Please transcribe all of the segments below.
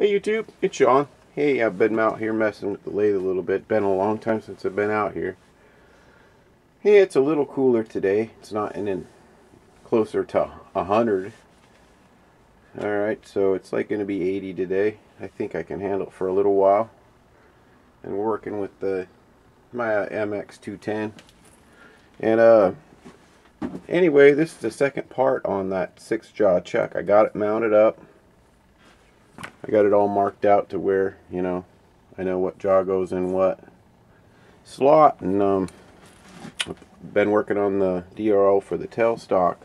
Hey YouTube, it's Shawn. Hey, I've been out here messing with the lathe a little bit. Been a long time since I've been out here. Hey, it's a little cooler today. It's not in closer to 100. Alright, so it's like going to be 80 today. I think I can handle it for a little while. And we're working with the my uh, MX210. And uh, anyway, this is the second part on that six jaw chuck. I got it mounted up. I got it all marked out to where, you know, I know what jaw goes in what slot. And um, been working on the DRL for the tailstock.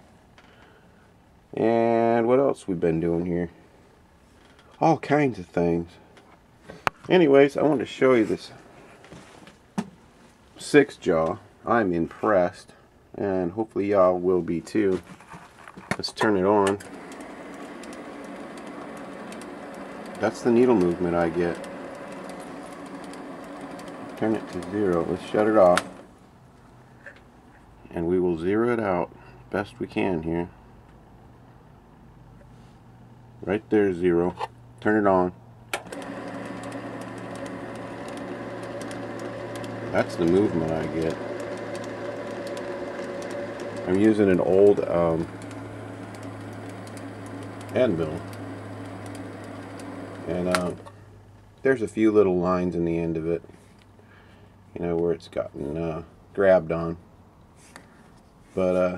And what else we've been doing here? All kinds of things. Anyways, I want to show you this six jaw. I'm impressed. And hopefully y'all will be too. Let's turn it on. That's the needle movement I get. Turn it to zero. Let's shut it off. And we will zero it out best we can here. Right there, zero. Turn it on. That's the movement I get. I'm using an old um, anvil and uh, there's a few little lines in the end of it you know where it's gotten uh, grabbed on. But uh,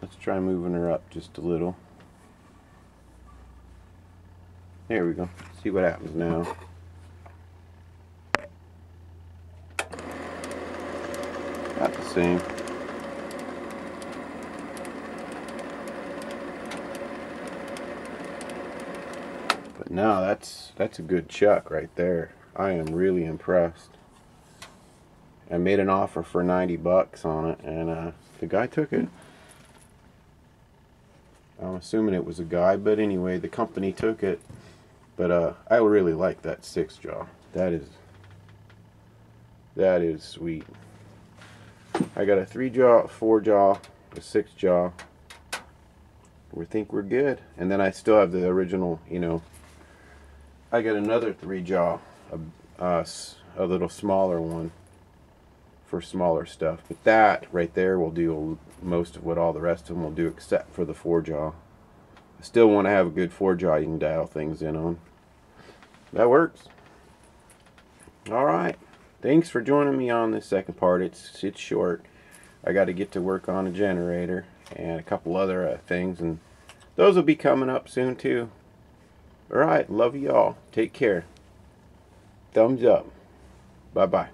let's try moving her up just a little. There we go. See what happens now. Not the same But no, that's that's a good chuck right there. I am really impressed. I made an offer for 90 bucks on it, and uh, the guy took it. I'm assuming it was a guy, but anyway, the company took it. But uh, I really like that six jaw. That is that is sweet. I got a three jaw, four jaw, a six jaw. We think we're good, and then I still have the original, you know, I got another three jaw, a, uh, a little smaller one for smaller stuff. But that right there will do most of what all the rest of them will do except for the four jaw. I still want to have a good four jaw you can dial things in on. That works. Alright. Thanks for joining me on this second part. It's it's short. I got to get to work on a generator and a couple other uh, things and those will be coming up soon too. All right. Love you all. Take care. Thumbs up. Bye bye.